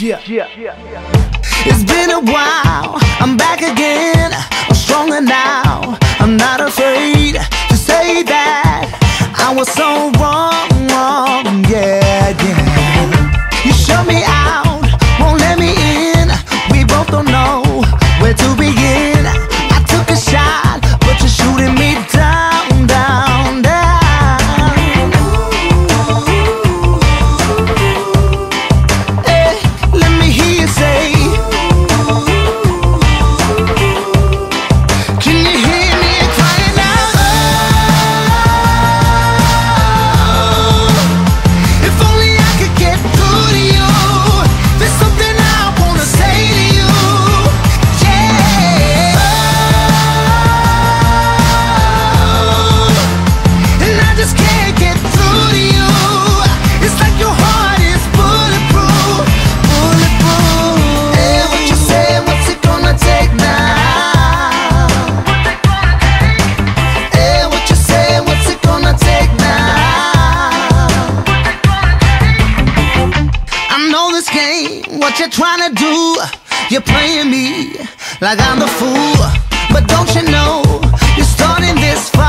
Yeah. It's been a while, I'm back again. I'm stronger now. I'm not afraid to say that I was so wrong. what you trying to do? You're playing me like I'm the fool. But don't you know you're starting this?